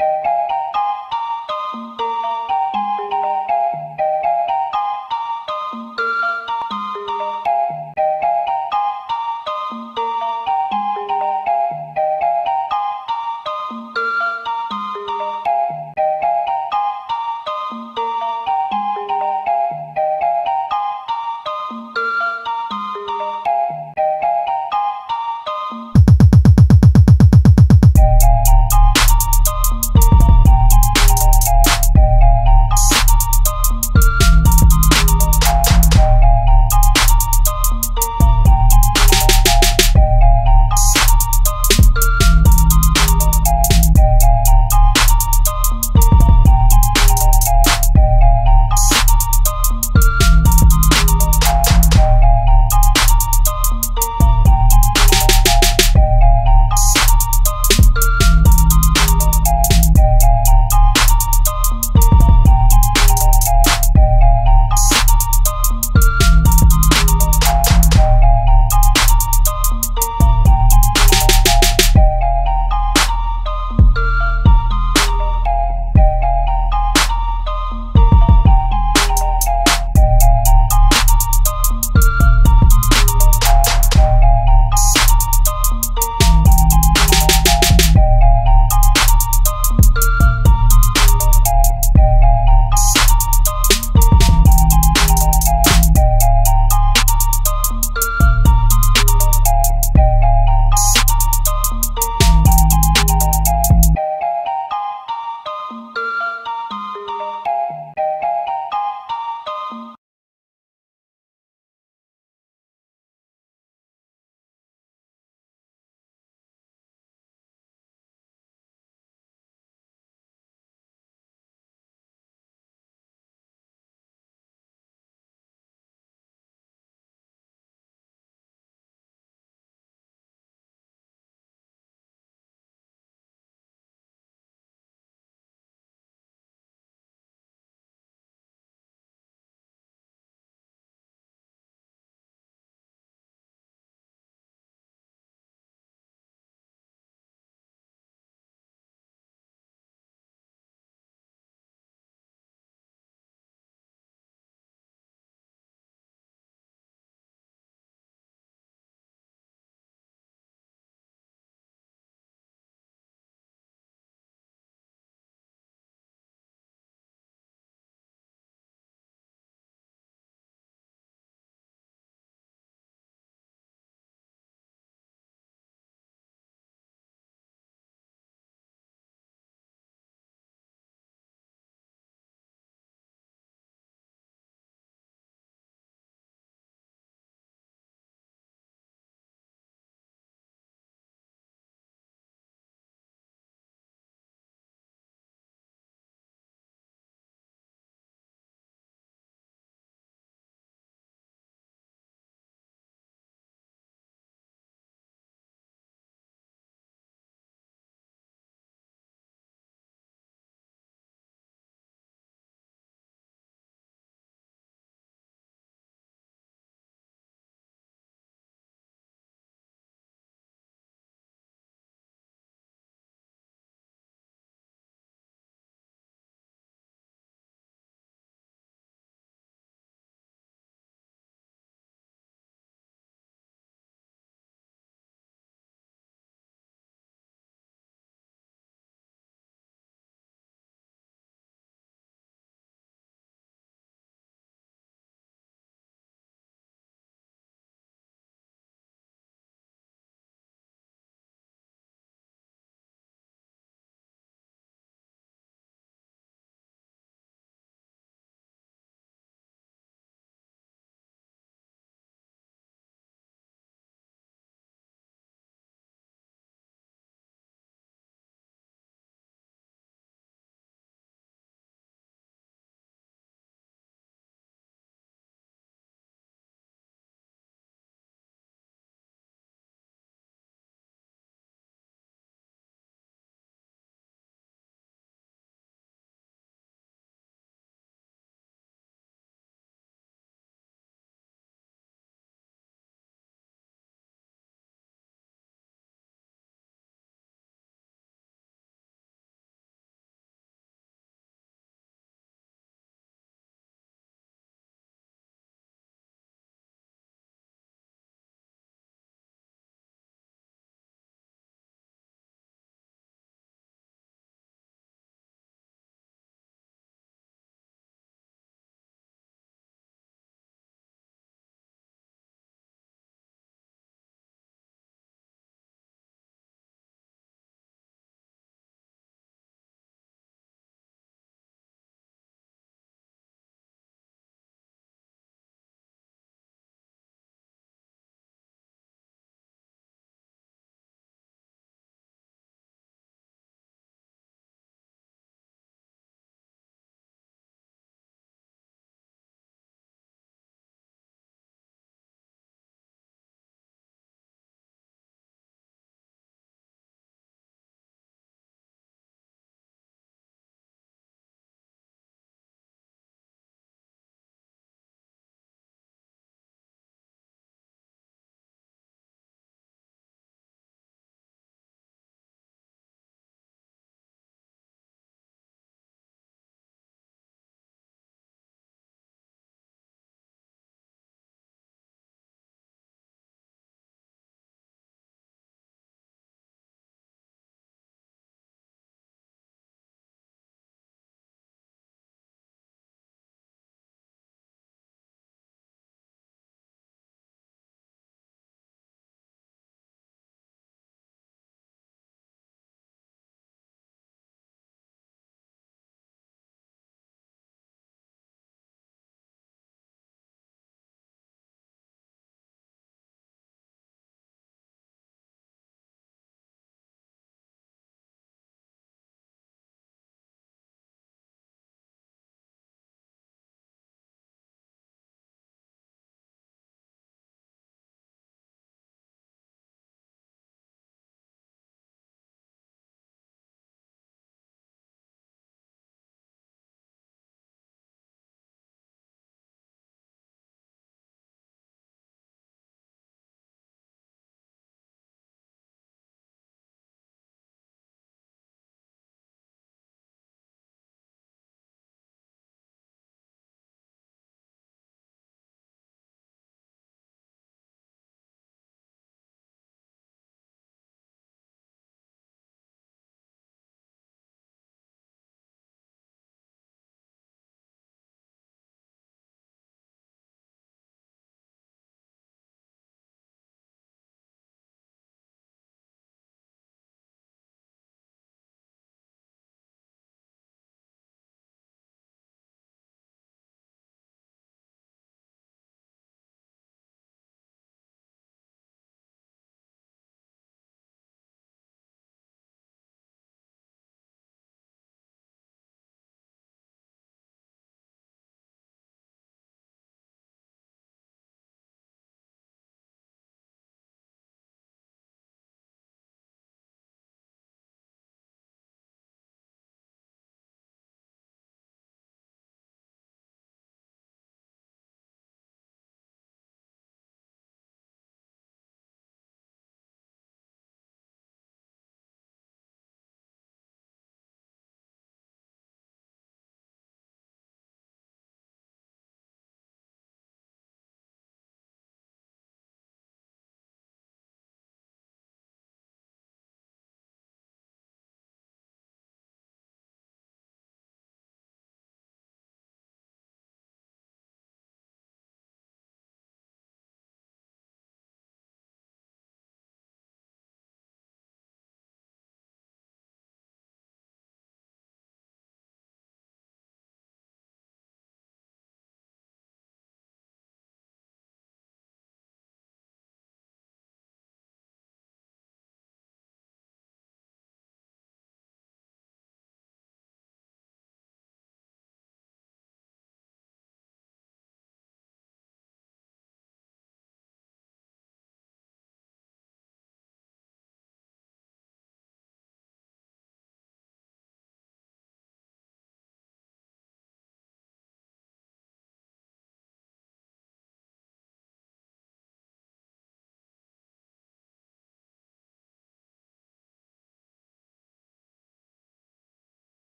you